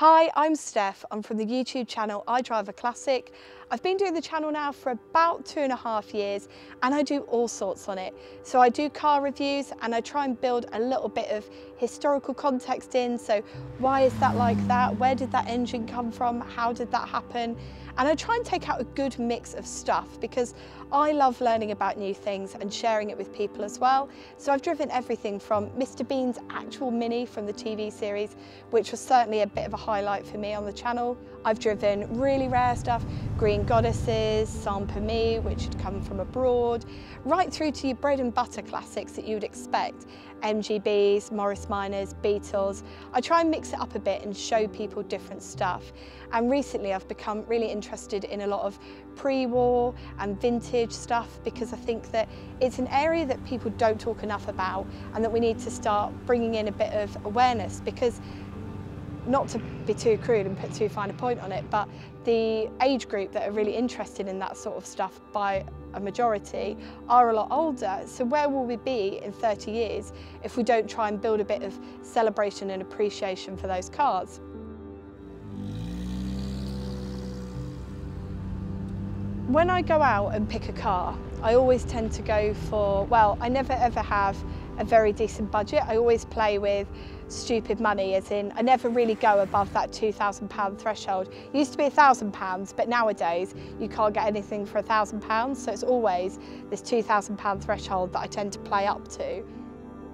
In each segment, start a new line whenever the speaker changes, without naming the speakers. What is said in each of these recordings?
Hi, I'm Steph. I'm from the YouTube channel I Drive a Classic. I've been doing the channel now for about two and a half years and I do all sorts on it. So I do car reviews and I try and build a little bit of historical context in. So why is that like that? Where did that engine come from? How did that happen? And I try and take out a good mix of stuff because I love learning about new things and sharing it with people as well. So I've driven everything from Mr Bean's actual Mini from the TV series, which was certainly a bit of a highlight for me on the channel. I've driven really rare stuff, Green Goddesses, Sans Permis, which had come from abroad, right through to your bread and butter classics that you would expect. MGBs, Morris Minors, Beetles. I try and mix it up a bit and show people different stuff. And recently I've become really interested in a lot of pre-war and vintage stuff because I think that it's an area that people don't talk enough about and that we need to start bringing in a bit of awareness because not to be too crude and put too fine a point on it, but the age group that are really interested in that sort of stuff by a majority are a lot older. So where will we be in 30 years if we don't try and build a bit of celebration and appreciation for those cars? When I go out and pick a car, I always tend to go for, well, I never ever have a very decent budget. I always play with stupid money, as in I never really go above that £2,000 threshold. It used to be £1,000, but nowadays you can't get anything for £1,000, so it's always this £2,000 threshold that I tend to play up to.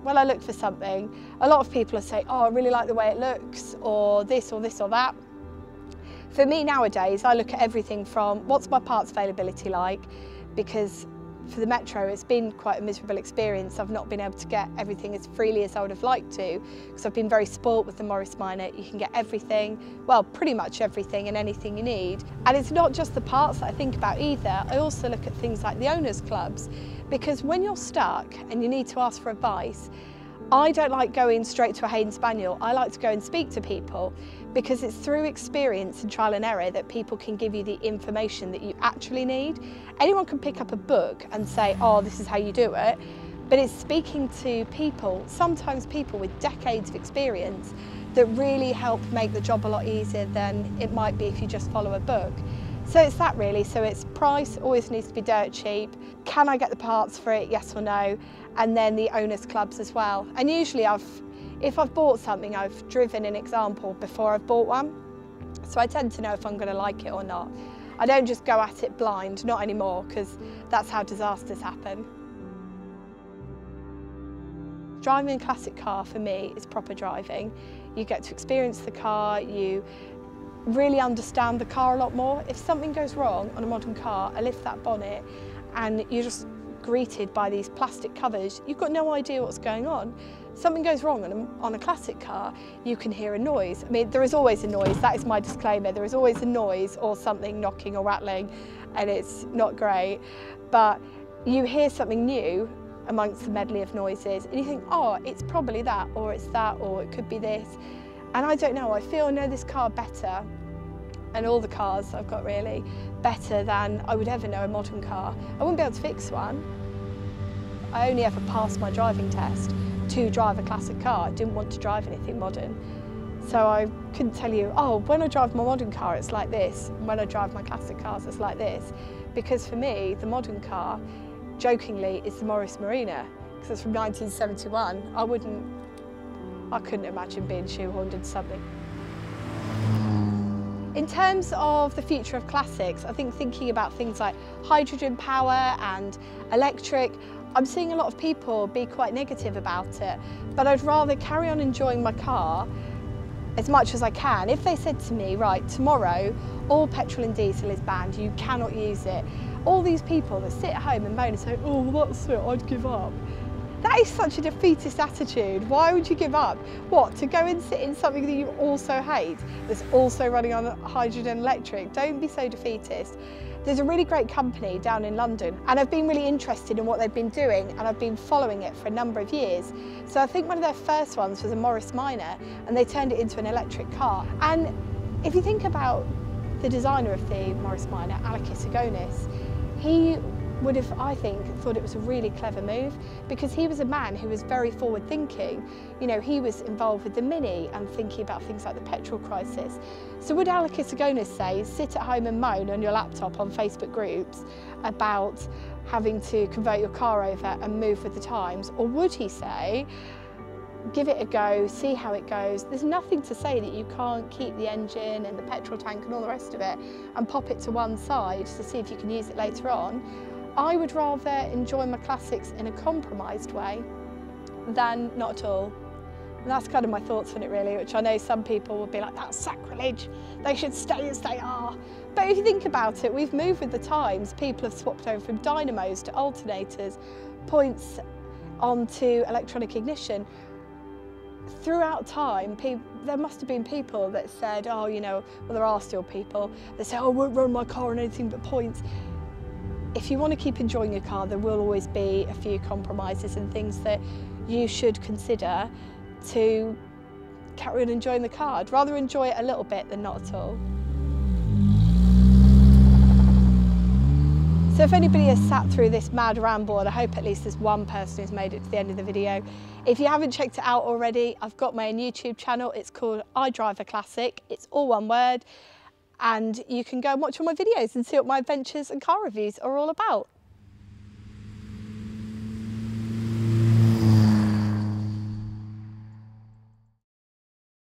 When I look for something, a lot of people say, oh, I really like the way it looks, or this, or this, or that. For me nowadays, I look at everything from what's my parts availability like, because for the Metro, it's been quite a miserable experience. I've not been able to get everything as freely as I would have liked to because I've been very spoilt with the Morris Minor. You can get everything, well, pretty much everything and anything you need. And it's not just the parts that I think about either. I also look at things like the owners clubs because when you're stuck and you need to ask for advice, I don't like going straight to a Haynes manual. I like to go and speak to people because it's through experience and trial and error that people can give you the information that you actually need. Anyone can pick up a book and say, oh, this is how you do it, but it's speaking to people, sometimes people with decades of experience, that really help make the job a lot easier than it might be if you just follow a book. So it's that really, so it's price always needs to be dirt cheap. Can I get the parts for it, yes or no? And then the owners clubs as well. And usually I've, if I've bought something, I've driven an example before I've bought one. So I tend to know if I'm gonna like it or not. I don't just go at it blind, not anymore, because that's how disasters happen. Driving a classic car for me is proper driving. You get to experience the car, you really understand the car a lot more. If something goes wrong on a modern car, I lift that bonnet and you're just greeted by these plastic covers, you've got no idea what's going on. Something goes wrong on a, on a classic car, you can hear a noise. I mean, there is always a noise, that is my disclaimer. There is always a noise or something knocking or rattling and it's not great. But you hear something new amongst the medley of noises and you think, oh, it's probably that or it's that or it could be this. And I don't know, I feel I know this car better and all the cars I've got really better than I would ever know a modern car. I wouldn't be able to fix one. I only ever passed my driving test to drive a classic car. I didn't want to drive anything modern. So I couldn't tell you, oh, when I drive my modern car, it's like this. When I drive my classic cars, it's like this. Because for me, the modern car, jokingly, is the Morris Marina, because it's from 1971. I wouldn't I couldn't imagine being shoehorned into something. In terms of the future of classics, I think thinking about things like hydrogen power and electric, I'm seeing a lot of people be quite negative about it, but I'd rather carry on enjoying my car as much as I can. If they said to me, right, tomorrow all petrol and diesel is banned, you cannot use it, all these people that sit at home and moan and say, oh, that's it, I'd give up. That is such a defeatist attitude. Why would you give up? What, to go and sit in something that you also hate that's also running on hydrogen electric? Don't be so defeatist. There's a really great company down in London and I've been really interested in what they've been doing and I've been following it for a number of years. So I think one of their first ones was a Morris Minor and they turned it into an electric car. And if you think about the designer of the Morris Minor, Alec Issigonis, he would have, I think, thought it was a really clever move because he was a man who was very forward thinking. You know, he was involved with the Mini and thinking about things like the petrol crisis. So would Alec Issigonis say, sit at home and moan on your laptop on Facebook groups about having to convert your car over and move with the times? Or would he say, give it a go, see how it goes. There's nothing to say that you can't keep the engine and the petrol tank and all the rest of it and pop it to one side to see if you can use it later on. I would rather enjoy my classics in a compromised way than not at all. And that's kind of my thoughts on it really, which I know some people will be like, that's sacrilege, they should stay as they are. But if you think about it, we've moved with the times. People have swapped over from dynamos to alternators, points onto electronic ignition throughout time, there must have been people that said, oh, you know, well, there are still people that say, oh, I won't run my car on anything but points. If you want to keep enjoying your car, there will always be a few compromises and things that you should consider to carry on enjoying the car. I'd rather enjoy it a little bit than not at all. So if anybody has sat through this mad ramble, and I hope at least there's one person who's made it to the end of the video. If you haven't checked it out already, I've got my own YouTube channel. It's called idriveaclassic. It's all one word. And you can go and watch all my videos and see what my adventures and car reviews are all about.